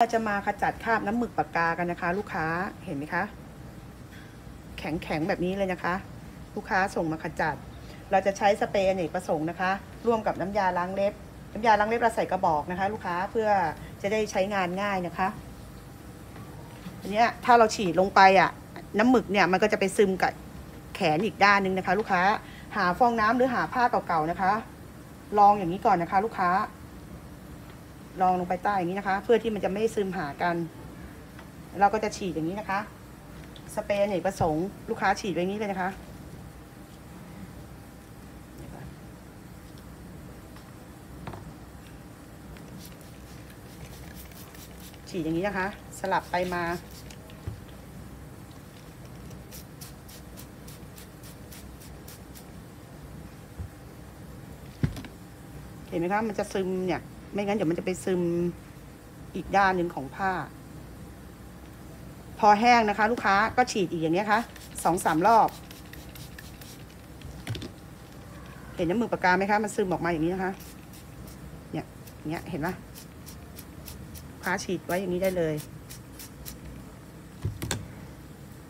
เราจะมาขจัดคราบน้ำหมึกปากกากันนะคะ ลูกค้าเห็นไหมคะ แข็งแข็งแบบนี้เลยนะคะ ลูกค้าส่งมาขจัด เราจะใช้สเปรย์อเนกประสงค์นะคะ ร่วมกับน้ำยาล้างเล็บ น้ำยาล้างเล็บเราใส่กระบอกนะคะ ลูกค้าเพื่อจะได้ใช้งานง่ายนะคะอันนี้ถ้าเราฉีดลงไปอะ น้ำหมึกเนี่ยมันก็จะไปซึมกับแขนอีกด้านหนึงนะคะ ลูกค้าหาฟองน้ำหรือหาผ้าเก่าๆนะคะ ลองอย่างนี้ก่อนนะคะ ลูกค้า ลองลงไปใต้อย่างนี้นะคะ เพื่อที่มันจะไม่ซึมหากัน เราก็จะฉีดอย่างนี้นะคะ สเปรย์อเนกประสงค์ลูกค้าฉีดไว้นี้เลยนะคะฉีดอย่างนี้นะคะ สลับไปมา เห็นไหมคะ มันจะซึมเนี่ย ไม่งั้นเดี๋ยวมันจะไปซึมอีกด้านหนึ่งของผ้า พอแห้งนะคะ ลูกค้าก็ฉีดอีกอย่างนี้ค่ะสองสามรอบ เห็นน้ำมือปากกาไหมคะ มันซึมออกมาอย่างนี้นะคะ เนี่ยอย่างเงี้ยเห็นปะลูกค้าฉีดไว้อย่างนี้ได้เลย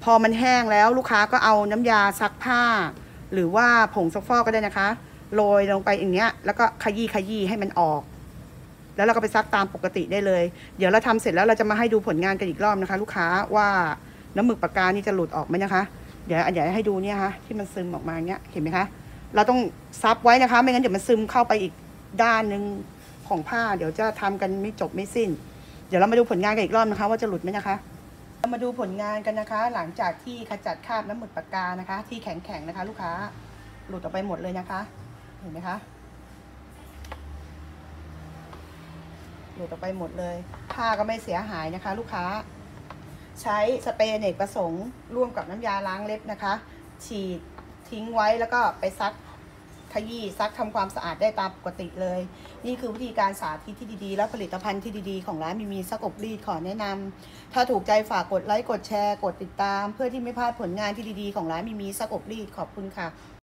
พอมันแห้งแล้วลูกค้าก็เอาน้ำยาซักผ้า หรือว่าผงซักฟอกก็ได้นะคะโรยลงไปอย่างเงี้ย แล้วก็ขยี้ขยี้ให้มันออก แล้วเราก็ไปซักตามปกติได้เลย เดี๋ยวเราทำเสร็จแล้วเราจะมาให้ดูผลงานกันอีกรอบนะคะ ลูกค้าว่าน้ำหมึกปากกานี่จะหลุดออกไหมนะคะ เดี๋ยวเดี๋ยวให้ดูเนี่ยค่ะที่มันซึมออกมาอย่างเงี้ยเห็นไหมคะ เราต้องซับไว้นะคะ ไม่งั้นเดี๋ยวมันซึมเข้าไปอีกด้านหนึ่งของผ้า เดี๋ยวจะทำกันไม่จบไม่สิ้น เดี๋ยวเรามาดูผลงานกันอีกรอบนะคะ ว่าจะหลุดไหมนะคะเรามาดูผลงานกันนะคะ หลังจากที่ขจัดคราบน้ำหมึกปากกานะคะ ที่แข็งๆนะคะ ลูกค้าหลุดออกไปหมดเลยนะคะ เห็นไหมคะ หลุดออกไปหมดเลย ผ้าก็ไม่เสียหายนะคะ ลูกค้า ใช้สเปรย์เนกประสงค์ร่วมกับน้ำยาล้างเล็บนะคะ ฉีดทิ้งไว้แล้วก็ไปซักขยี้ซักทำความสะอาดได้ตามปกติเลย นี่คือวิธีการสาธิตที่ดีๆ และผลิตภัณฑ์ที่ดีๆ ของร้านมีมีซักอบรีดขอแนะนำถ้าถูกใจฝากกดไลค์กดแชร์ กดติดตาม เพื่อที่ไม่พลาดผลงานที่ดีๆ ของร้านมีมีซักอบรีดขอบคุณค่ะ